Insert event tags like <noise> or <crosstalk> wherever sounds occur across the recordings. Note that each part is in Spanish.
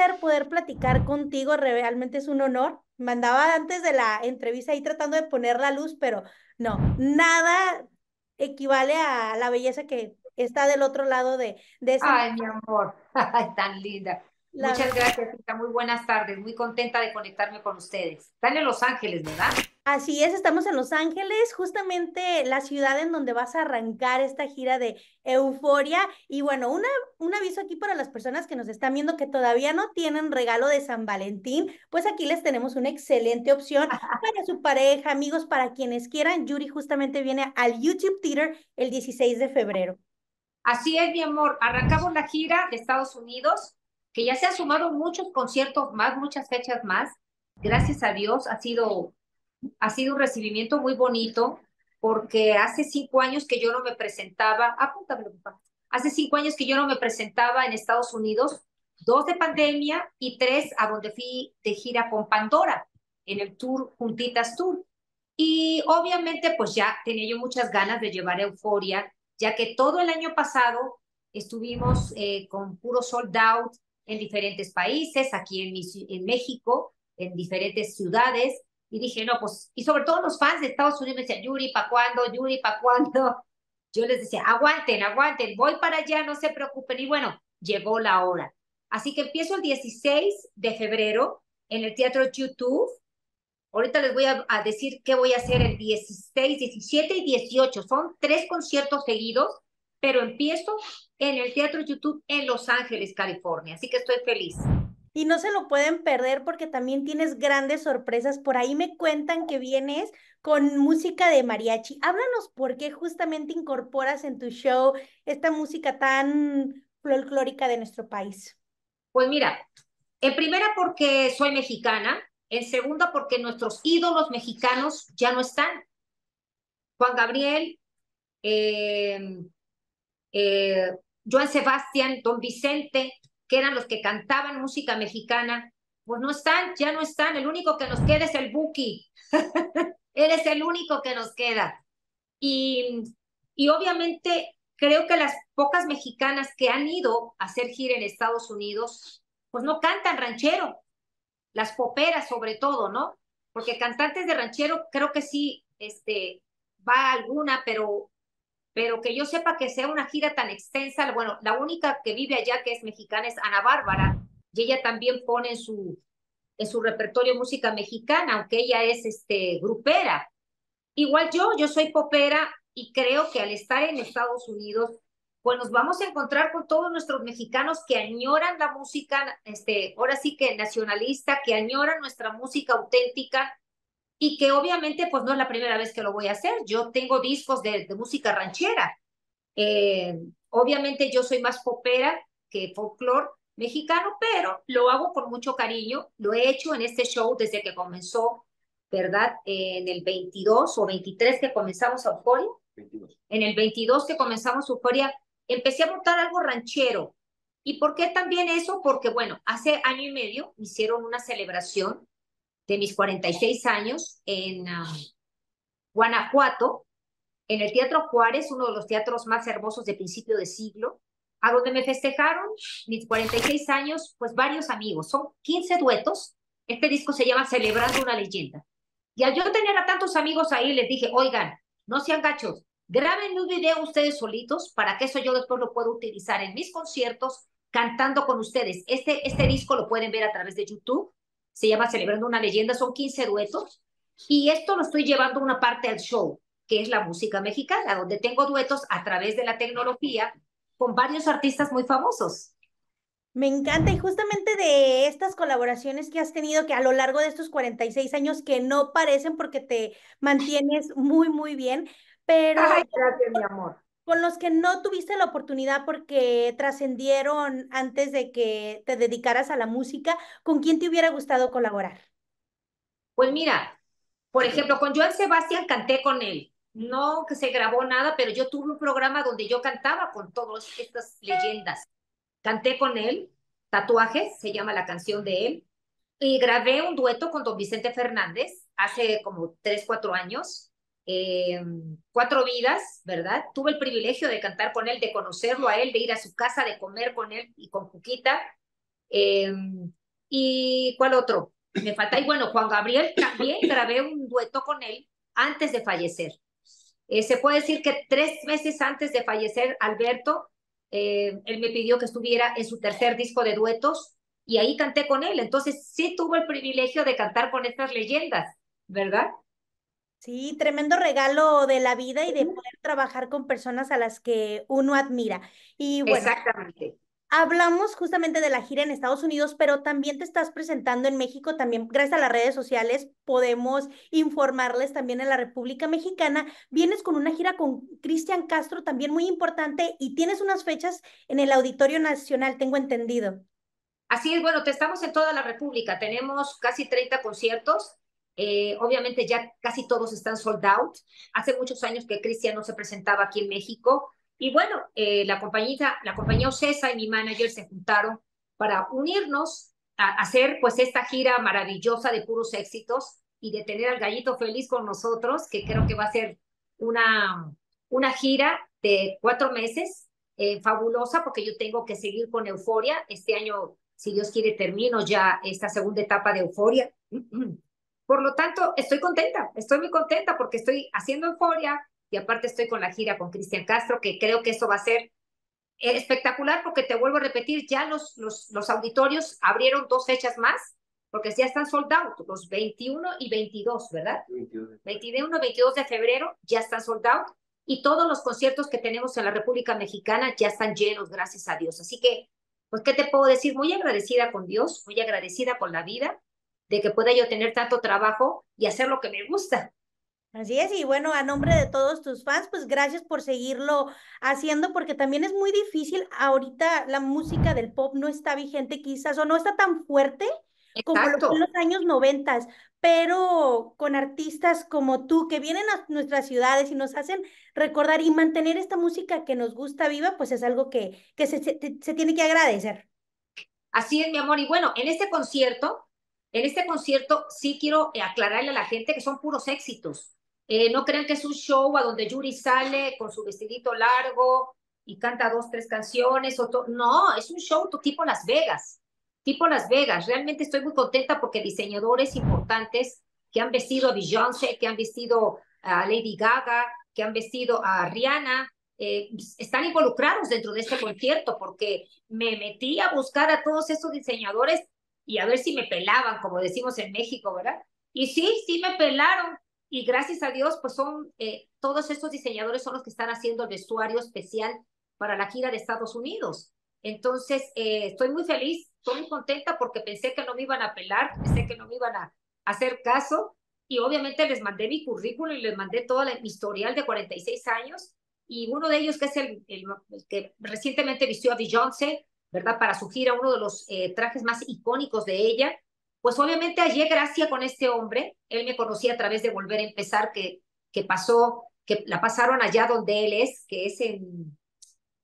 placer poder platicar contigo, realmente es un honor. Me andaba antes de la entrevista ahí tratando de poner la luz, pero no, nada equivale a la belleza que está del otro lado de, de esa... Ay, mi amor, <laughs> tan linda. Muchas gracias, Muy buenas tardes. Muy contenta de conectarme con ustedes. Están en Los Ángeles, ¿verdad? Así es, estamos en Los Ángeles, justamente la ciudad en donde vas a arrancar esta gira de euforia. Y bueno, una, un aviso aquí para las personas que nos están viendo que todavía no tienen regalo de San Valentín, pues aquí les tenemos una excelente opción <laughs> para su pareja, amigos, para quienes quieran. Yuri justamente viene al YouTube Theater el 16 de febrero. Así es, mi amor. Arrancamos la gira de Estados Unidos que ya se han sumado muchos conciertos más, muchas fechas más. Gracias a Dios ha sido, ha sido un recibimiento muy bonito porque hace cinco años que yo no me presentaba, apúntame, papá, hace cinco años que yo no me presentaba en Estados Unidos, dos de pandemia y tres a donde fui de gira con Pandora en el tour Juntitas Tour. Y obviamente pues ya tenía yo muchas ganas de llevar euforia, ya que todo el año pasado estuvimos eh, con puro sold out en diferentes países, aquí en, en México, en diferentes ciudades, y dije, no, pues, y sobre todo los fans de Estados Unidos me decían, Yuri, ¿para cuándo? Yuri, ¿para cuándo? <laughs> Yo les decía, aguanten, aguanten, voy para allá, no se preocupen. Y bueno, llegó la hora. Así que empiezo el 16 de febrero en el Teatro YouTube. Ahorita les voy a, a decir qué voy a hacer el 16, 17 y 18. Son tres conciertos seguidos pero empiezo en el Teatro YouTube en Los Ángeles, California. Así que estoy feliz. Y no se lo pueden perder porque también tienes grandes sorpresas. Por ahí me cuentan que vienes con música de mariachi. Háblanos por qué justamente incorporas en tu show esta música tan folclórica de nuestro país. Pues mira, en primera porque soy mexicana, en segunda porque nuestros ídolos mexicanos ya no están. Juan Gabriel, eh, eh, Joan Sebastián, Don Vicente, que eran los que cantaban música mexicana, pues no están, ya no están. El único que nos queda es el Buki. <laughs> Él es el único que nos queda. Y, y obviamente creo que las pocas mexicanas que han ido a hacer gira en Estados Unidos, pues no cantan ranchero. Las poperas sobre todo, ¿no? Porque cantantes de ranchero creo que sí, este, va alguna, pero pero que yo sepa que sea una gira tan extensa, bueno, la única que vive allá que es mexicana es Ana Bárbara, y ella también pone en su, en su repertorio música mexicana, aunque ella es este, grupera. Igual yo, yo soy popera y creo que al estar en Estados Unidos, pues nos vamos a encontrar con todos nuestros mexicanos que añoran la música, este, ahora sí que nacionalista, que añoran nuestra música auténtica y que obviamente pues no es la primera vez que lo voy a hacer. Yo tengo discos de, música ranchera. Eh, obviamente yo soy más popera que folclore mexicano, pero lo hago con mucho cariño. Lo he hecho en este show desde que comenzó, ¿verdad? en el 22 o 23 que comenzamos Euforia. 22. En el 22 que comenzamos Euforia, empecé a montar algo ranchero. ¿Y por qué también eso? Porque, bueno, hace año y medio hicieron una celebración de mis 46 años en ah, Guanajuato, en el Teatro Juárez, uno de los teatros más hermosos de principio de siglo, a donde me festejaron mis 46 años, pues varios amigos. Son 15 duetos. Este disco se llama Celebrando una leyenda. Y al yo tener a tantos amigos ahí, les dije, oigan, no sean gachos, graben un video ustedes solitos para que eso yo después lo pueda utilizar en mis conciertos cantando con ustedes. Este, este disco lo pueden ver a través de YouTube se llama Celebrando una leyenda, son 15 duetos, y esto lo estoy llevando una parte al show, que es la música mexicana, donde tengo duetos a través de la tecnología con varios artistas muy famosos. Me encanta y justamente de estas colaboraciones que has tenido que a lo largo de estos 46 años que no parecen porque te mantienes muy, muy bien, pero... Ay, gracias, mi amor con los que no tuviste la oportunidad porque trascendieron antes de que te dedicaras a la música, ¿con quién te hubiera gustado colaborar? Pues mira, por ejemplo, con Joan Sebastián canté con él. No que se grabó nada, pero yo tuve un programa donde yo cantaba con todas estas leyendas. Canté con él, Tatuajes, se llama la canción de él, y grabé un dueto con don Vicente Fernández hace como tres, cuatro años eh, Cuatro Vidas, ¿verdad? Tuve el privilegio de cantar con él, de conocerlo a él, de ir a su casa, de comer con él y con Cuquita. Em, ¿Y cuál otro? Me falta, y bueno, Juan Gabriel también <coughs> grabé un dueto con él antes de fallecer. Eh, se puede decir que tres meses antes de fallecer Alberto, eh, él me pidió que estuviera en su tercer disco de duetos y ahí canté con él. Entonces sí tuvo el privilegio de cantar con estas leyendas, ¿verdad? Sí, tremendo regalo de la vida y de poder trabajar con personas a las que uno admira. Y bueno, Exactamente. Hablamos justamente de la gira en Estados Unidos, pero también te estás presentando en México, también gracias a las redes sociales podemos informarles también en la República Mexicana. Vienes con una gira con Cristian Castro, también muy importante, y tienes unas fechas en el Auditorio Nacional, tengo entendido. Así es, bueno, te estamos en toda la República, tenemos casi 30 conciertos. Eh, obviamente ya casi todos están sold out. Hace muchos años que Cristian no se presentaba aquí en México y bueno, eh, la, compañía, la compañía Ocesa y mi manager se juntaron para unirnos a hacer pues esta gira maravillosa de puros éxitos y de tener al gallito feliz con nosotros, que creo que va a ser una, una gira de cuatro meses eh, fabulosa porque yo tengo que seguir con Euforia. Este año, si Dios quiere, termino ya esta segunda etapa de Euforia. <clears throat> Por lo tanto, estoy contenta, estoy muy contenta porque estoy haciendo Euforia, y aparte estoy con la gira con Cristian Castro, que creo que eso va a ser espectacular porque te vuelvo a repetir, ya los, los, los auditorios abrieron dos fechas más porque ya están sold out, los 21 y 22, ¿verdad? 21. 21 y 22 de febrero ya están sold out y todos los conciertos que tenemos en la República Mexicana ya están llenos, gracias a Dios. Así que, pues, ¿qué te puedo decir? Muy agradecida con Dios, muy agradecida con la vida de que pueda yo tener tanto trabajo y hacer lo que me gusta. Así es, y bueno, a nombre de todos tus fans, pues gracias por seguirlo haciendo, porque también es muy difícil. Ahorita la música del pop no está vigente quizás, o no está tan fuerte como en los años noventas, pero con artistas como tú que vienen a nuestras ciudades y nos hacen recordar y mantener esta música que nos gusta viva, pues es algo que, que se, se, se tiene que agradecer. Así es, mi amor. Y bueno, en este concierto, en este concierto sí quiero aclararle a la gente que son puros éxitos. Eh, no crean que es un show a donde Yuri sale con su vestidito largo y canta dos, tres canciones. O no, es un show tipo Las Vegas, tipo Las Vegas. Realmente estoy muy contenta porque diseñadores importantes que han vestido a Beyoncé, que han vestido a Lady Gaga, que han vestido a Rihanna, eh, están involucrados dentro de este concierto porque me metí a buscar a todos esos diseñadores y a ver si me pelaban, como decimos en México, ¿verdad? Y sí, sí me pelaron y gracias a Dios, pues son, eh, todos estos diseñadores son los que están haciendo el vestuario especial para la gira de Estados Unidos. Entonces, eh, estoy muy feliz, estoy muy contenta porque pensé que no me iban a apelar, pensé que no me iban a hacer caso y obviamente les mandé mi currículum y les mandé todo mi historial de 46 años y uno de ellos que es el, el, que recientemente vistió a Beyoncé, ¿verdad? Para su gira, uno de los eh, trajes más icónicos de ella, pues obviamente hallé gracia con este hombre. Él me conocía a través de Volver a Empezar, que, que pasó, que la pasaron allá donde él es, que es en,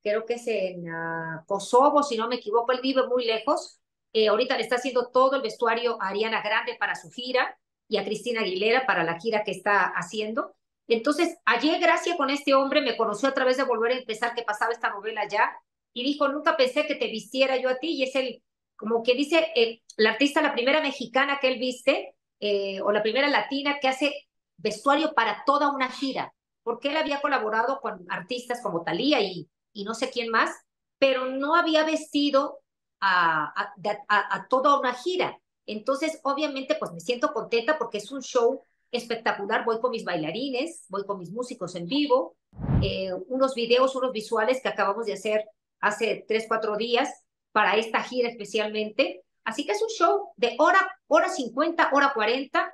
creo que es en uh, Kosovo, si no me equivoco, él vive muy lejos. Eh, ahorita le está haciendo todo el vestuario a Ariana Grande para su gira y a Cristina Aguilera para la gira que está haciendo. Entonces, hallé gracia con este hombre, me conoció a través de Volver a Empezar, que pasaba esta novela allá, y dijo, nunca pensé que te vistiera yo a ti, y es el como que dice eh, la artista, la primera mexicana que él viste, eh, o la primera latina que hace vestuario para toda una gira, porque él había colaborado con artistas como Thalía y, y no sé quién más, pero no había vestido a, a, a, a, toda una gira. Entonces, obviamente, pues me siento contenta porque es un show espectacular. Voy con mis bailarines, voy con mis músicos en vivo, eh, unos videos, unos visuales que acabamos de hacer hace tres, cuatro días para esta gira especialmente. Así que es un show de hora, hora 50, hora 40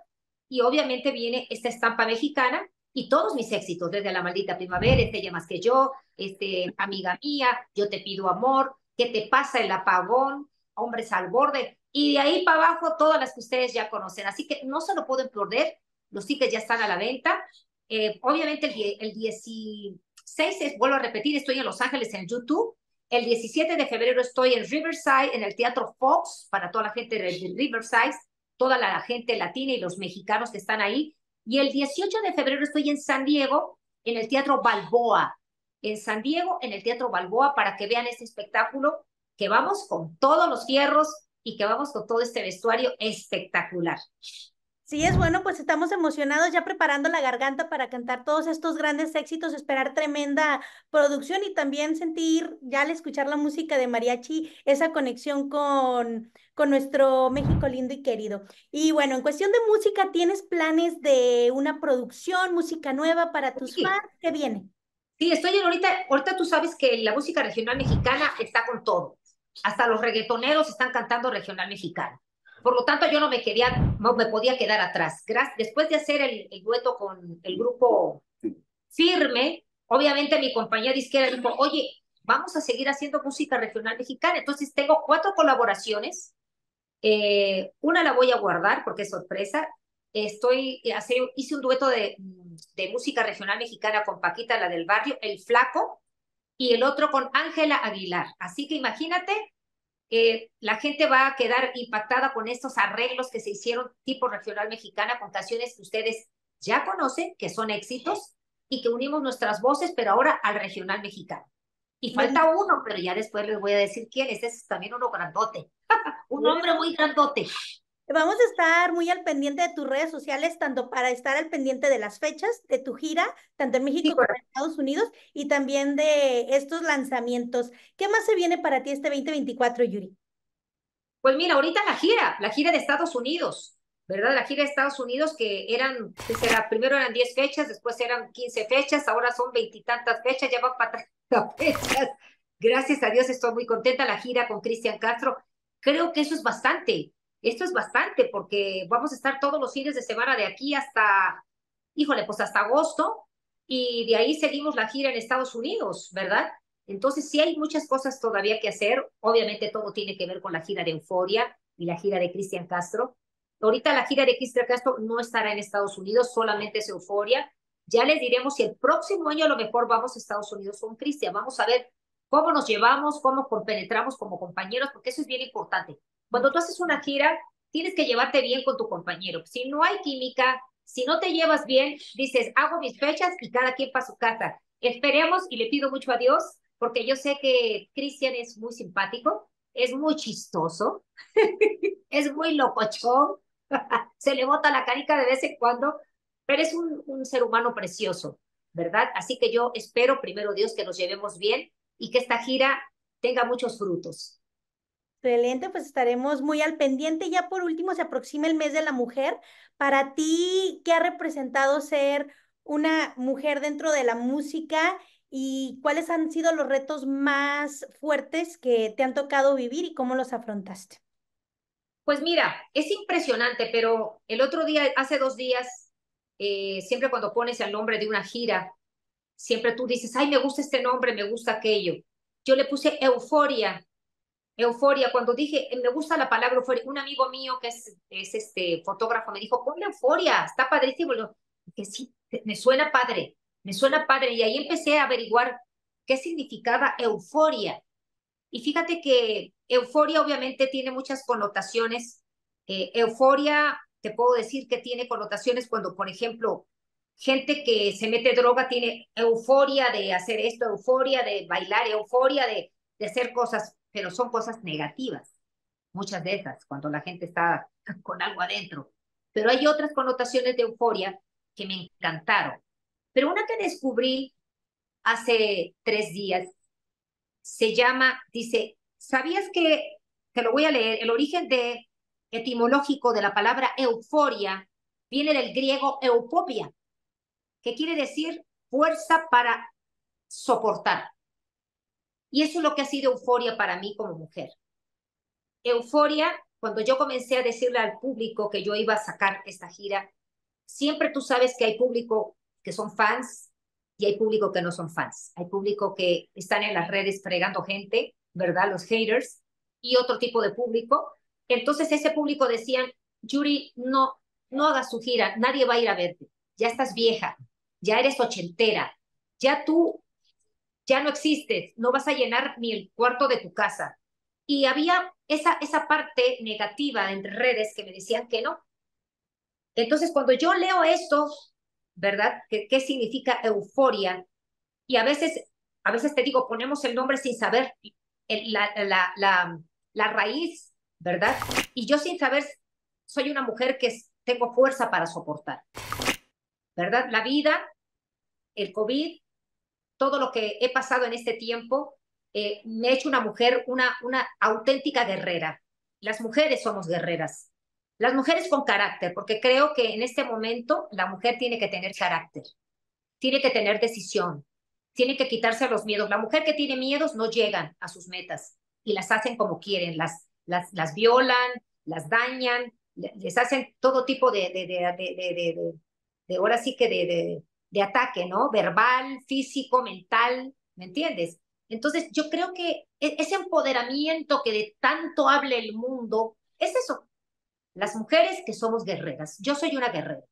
y obviamente viene esta estampa mexicana y todos mis éxitos, desde La Maldita Primavera, Este Más Que Yo, este, Amiga Mía, Yo Te Pido Amor, ¿Qué Te Pasa el Apagón? Hombres al Borde, y de ahí para abajo todas las que ustedes ya conocen. Así que no se lo pueden perder, los tickets ya están a la venta. Eh, obviamente el, el 16, es, vuelvo a repetir, estoy en Los Ángeles en YouTube, el 17 de febrero estoy en Riverside, en el Teatro Fox, para toda la gente de Riverside, toda la gente latina y los mexicanos que están ahí. Y el 18 de febrero estoy en San Diego, en el Teatro Balboa. En San Diego, en el Teatro Balboa, para que vean este espectáculo que vamos con todos los fierros y que vamos con todo este vestuario espectacular. Sí, es bueno, pues estamos emocionados ya preparando la garganta para cantar todos estos grandes éxitos, esperar tremenda producción y también sentir, ya al escuchar la música de mariachi, esa conexión con, con nuestro México lindo y querido. Y bueno, en cuestión de música, ¿tienes planes de una producción, música nueva para tus fans? ¿Qué viene? Sí, estoy en ahorita, ahorita tú sabes que la música regional mexicana está con todo. Hasta los reggaetoneros están cantando regional mexicano. Por lo tanto, yo no me, quería, no me podía quedar atrás. Después de hacer el, el dueto con el grupo Firme, obviamente mi compañía disquera dijo, oye, vamos a seguir haciendo música regional mexicana. Entonces tengo cuatro colaboraciones. Eh, una la voy a guardar porque es sorpresa. Estoy, hice un dueto de, de música regional mexicana con Paquita, la del barrio, El Flaco, y el otro con Ángela Aguilar. Así que imagínate la gente va a quedar impactada con estos arreglos que se hicieron tipo regional mexicana con canciones que ustedes ya conocen, que son éxitos, y que unimos nuestras voces, pero ahora al regional mexicano. Y falta uno, pero ya después les voy a decir quién es. es también uno grandote. <laughs> un hombre muy grandote. Vamos a estar muy al pendiente de tus redes sociales, tanto para estar al pendiente de las fechas de tu gira, tanto en México como en Estados Unidos, y también de estos lanzamientos. ¿Qué más se viene para ti este 2024, Yuri? Pues mira, ahorita la gira, la gira de Estados Unidos, ¿verdad? La gira de Estados Unidos que eran, será? primero eran 10 fechas, después eran 15 fechas, ahora son veintitantas fechas, ya van para <laughs> 30 fechas. Gracias a Dios estoy muy contenta la gira con Cristian Castro. Creo que eso es bastante esto es bastante porque vamos a estar todos los fines de semana de aquí hasta, híjole, pues hasta agosto y de ahí seguimos la gira en Estados Unidos, ¿verdad? Entonces sí hay muchas cosas todavía que hacer. Obviamente todo tiene que ver con la gira de Euforia y la gira de Cristian Castro. Ahorita la gira de Cristian Castro no estará en Estados Unidos, solamente es Euforia. Ya les diremos si el próximo año a lo mejor vamos a Estados Unidos con Cristian. Vamos a ver cómo nos llevamos, cómo penetramos como compañeros, porque eso es bien importante. Cuando tú haces una gira, tienes que llevarte bien con tu compañero. Si no hay química, si no te llevas bien, dices, hago mis fechas y cada quien para su casa. Esperemos y le pido mucho a Dios, porque yo sé que Cristian es muy simpático, es muy chistoso, <laughs> es muy locochón, <laughs> se le bota la carica de vez en cuando, pero es un, un ser humano precioso, ¿verdad? Así que yo espero, primero Dios, que nos llevemos bien y que esta gira tenga muchos frutos. Excelente, pues estaremos muy al pendiente. Ya por último, se aproxima el mes de la mujer. Para ti, ¿qué ha representado ser una mujer dentro de la música y cuáles han sido los retos más fuertes que te han tocado vivir y cómo los afrontaste? Pues mira, es impresionante, pero el otro día, hace dos días, eh, siempre cuando pones el nombre de una gira, siempre tú dices, ay, me gusta este nombre, me gusta aquello. Yo le puse euforia Euforia, cuando dije, eh, me gusta la palabra euforia, un amigo mío que es, es este fotógrafo me dijo, ponle euforia, está padrísimo. que sí, me suena padre, me suena padre. Y ahí empecé a averiguar qué significaba euforia. Y fíjate que euforia obviamente tiene muchas connotaciones. Eh, euforia, te puedo decir que tiene connotaciones cuando, por ejemplo, gente que se mete droga tiene euforia de hacer esto, euforia de bailar, euforia de hacer cosas pero son cosas negativas, muchas de esas, cuando la gente está <laughs> con algo adentro. Pero hay otras connotaciones de euforia que me encantaron. Pero una que descubrí hace tres días se llama, dice, ¿sabías que, te lo voy a leer, el origen de, etimológico de la palabra euforia viene del griego eupopia, que quiere decir fuerza para soportar. Y eso es lo que ha sido euforia para mí como mujer. Euforia, cuando yo comencé a decirle al público que yo iba a sacar esta gira, siempre tú sabes que hay público que son fans y hay público que no son fans. Hay público que están en las redes fregando gente, ¿verdad? Los haters y otro tipo de público. Entonces ese público decían, Yuri, no, no hagas su gira, nadie va a ir a verte. Ya estás vieja, ya eres ochentera, ya tú ya no existes, no vas a llenar ni el cuarto de tu casa. Y había esa, esa parte negativa entre redes que me decían que no. Entonces, cuando yo leo esto, ¿verdad? ¿Qué, qué significa euforia? Y a veces, a veces te digo, ponemos el nombre sin saber la, la, la, la raíz, ¿verdad? Y yo sin saber, soy una mujer que tengo fuerza para soportar, ¿verdad? La vida, el COVID, todo lo que he pasado en este tiempo, eh, me ha hecho una mujer, una, una auténtica guerrera. Las mujeres somos guerreras. Las mujeres con carácter, porque creo que en este momento la mujer tiene que tener carácter, tiene que tener decisión, tiene que quitarse los miedos. La mujer que tiene miedos no llegan a sus metas y las hacen como quieren, las, las, las violan, las dañan, les hacen todo tipo de, de, de, de ahora sí que de, de ataque, ¿no? Verbal, físico, mental, ¿me entiendes? Entonces, yo creo que e, ese empoderamiento que de tanto hable el mundo es eso. Las mujeres que somos guerreras. Yo soy una guerrera.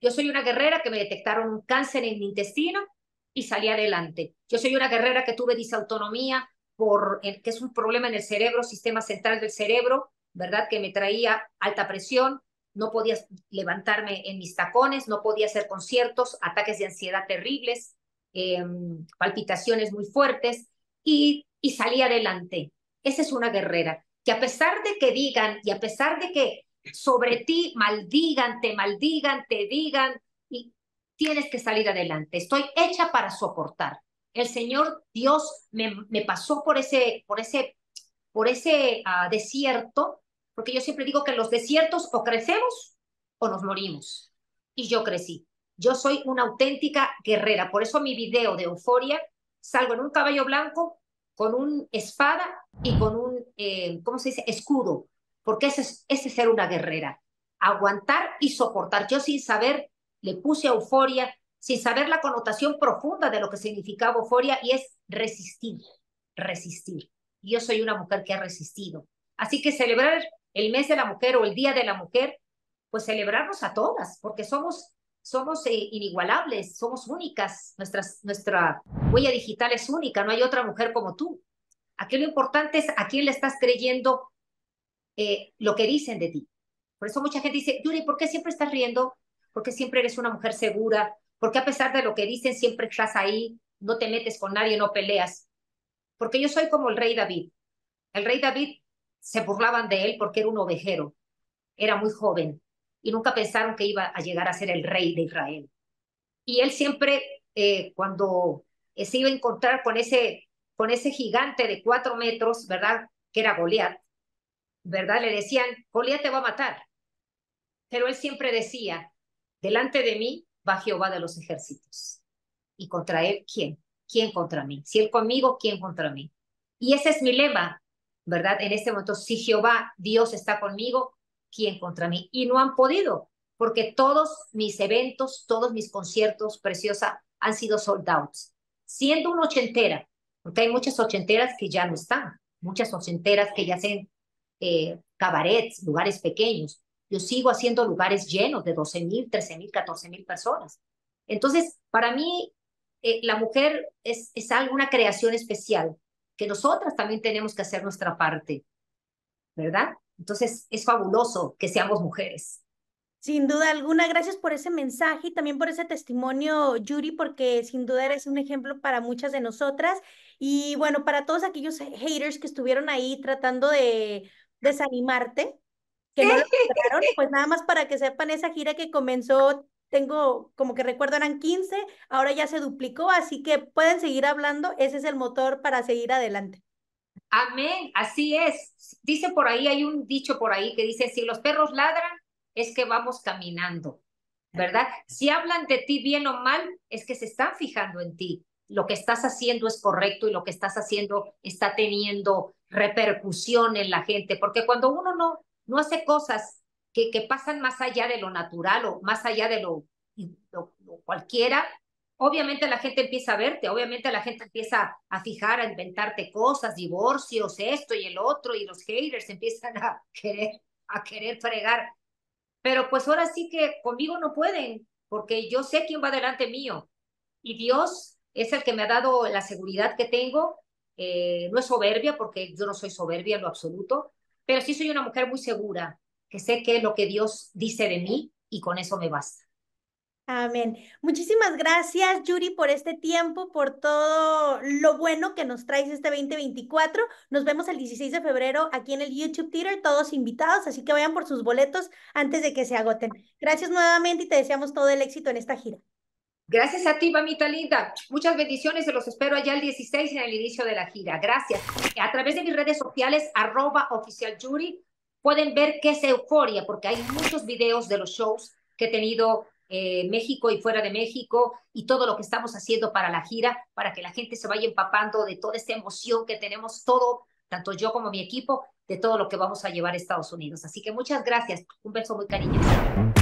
Yo soy una guerrera que me detectaron un cáncer en mi intestino y salí adelante. Yo soy una guerrera que tuve disautonomía por que es un problema en el cerebro, sistema central del cerebro, ¿verdad? Que me traía alta presión, no podía levantarme en mis tacones, no podía hacer conciertos, ataques de ansiedad terribles, em, palpitaciones muy fuertes y, y salí adelante. Esa es una guerrera, que a pesar de que digan y a pesar de que sobre ti maldigan, te maldigan, te digan, y tienes que salir adelante. Estoy hecha para soportar. El Señor Dios me, me pasó por ese, por ese, por ese uh, desierto porque yo siempre digo que en los desiertos o crecemos o nos morimos. Y yo crecí. Yo soy una auténtica guerrera. Por eso mi video de euforia salgo en un caballo blanco con una espada y con un, eh, ¿cómo se dice? Escudo. Porque ese es, ese ser una guerrera. Aguantar y soportar. Yo sin saber le puse euforia, sin saber la connotación profunda de lo que significaba euforia y es resistir, resistir. Yo soy una mujer que ha resistido. Así que celebrar el mes de la mujer o el día de la mujer, pues celebrarnos a todas, porque somos, somos eh, inigualables, somos únicas, Nuestras, nuestra huella digital es única, no hay otra mujer como tú. Aquí lo importante es a quién le estás creyendo eh, lo que dicen de ti. Por eso mucha gente dice, Yuri, ¿por qué siempre estás riendo? Porque siempre eres una mujer segura, porque a pesar de lo que dicen siempre estás ahí, no te metes con nadie, no peleas. Porque yo soy como el rey David. El rey David se burlaban de él porque era un ovejero, era muy joven y nunca pensaron que iba a llegar a ser el rey de Israel. Y él siempre, eh, cuando se iba a encontrar con ese, con ese gigante de cuatro metros, ¿verdad? Que era Goliat, ¿verdad? Le decían, Goliat te va a matar. Pero él siempre decía, delante de mí va Jehová de los ejércitos. Y contra él, ¿quién? ¿Quién contra mí? Si él conmigo, ¿quién contra mí? Y ese es mi lema. ¿Verdad? En este momento, si Jehová, Dios está conmigo, ¿quién contra mí? Y no han podido, porque todos mis eventos, todos mis conciertos, preciosa, han sido sold out. Siendo una ochentera, porque hay muchas ochenteras que ya no están, muchas ochenteras que ya hacen eh, cabarets, lugares pequeños. Yo sigo haciendo lugares llenos de 12 mil, 13 mil, 14 mil personas. Entonces, para mí, eh, la mujer es, es algo, una creación especial que nosotras también tenemos que hacer nuestra parte, ¿verdad? Entonces es fabuloso que seamos mujeres. Sin duda alguna, gracias por ese mensaje y también por ese testimonio, Yuri, porque sin duda eres un ejemplo para muchas de nosotras. Y bueno, para todos aquellos haters que estuvieron ahí tratando de desanimarte, que no lo <laughs> lograron, pues nada más para que sepan esa gira que comenzó tengo como que recuerdo eran 15, ahora ya se duplicó, así que pueden seguir hablando, ese es el motor para seguir adelante. Amén, así es. Dice por ahí, hay un dicho por ahí que dice, si los perros ladran, es que vamos caminando, ¿verdad? Si hablan de ti bien o mal, es que se están fijando en ti. Lo que estás haciendo es correcto y lo que estás haciendo está teniendo repercusión en la gente, porque cuando uno no, no hace cosas que, pasan más allá de lo natural o más allá de lo, cualquiera, obviamente la gente empieza a verte, obviamente la gente empieza a fijar, a inventarte cosas, divorcios, esto y el otro, y los haters empiezan a querer, a querer fregar. Pero pues ahora sí que conmigo no pueden, porque yo sé quién va delante mío. Y Dios es el que me ha dado la seguridad que tengo. Eh, no es soberbia, porque yo no soy soberbia en lo absoluto, pero sí soy una mujer muy segura, que sé qué es lo que Dios dice de mí y con eso me basta. Amén. Muchísimas gracias, Yuri, por este tiempo, por todo lo bueno que nos traes este 2024. Nos vemos el 16 de febrero aquí en el YouTube Theater, todos invitados, así que vayan por sus boletos antes de que se agoten. Gracias nuevamente y te deseamos todo el éxito en esta gira. Gracias a ti, mamita linda. Muchas bendiciones, se los espero allá el 16 en el inicio de la gira. Gracias. A través de mis redes sociales, arroba oficial Yuri, pueden ver qué es euforia, porque hay muchos videos de los shows que he tenido eh, México y fuera de México y todo lo que estamos haciendo para la gira, para que la gente se vaya empapando de toda esta emoción que tenemos todo, tanto yo como mi equipo, de todo lo que vamos a llevar a Estados Unidos. Así que muchas gracias. Un beso muy cariñoso.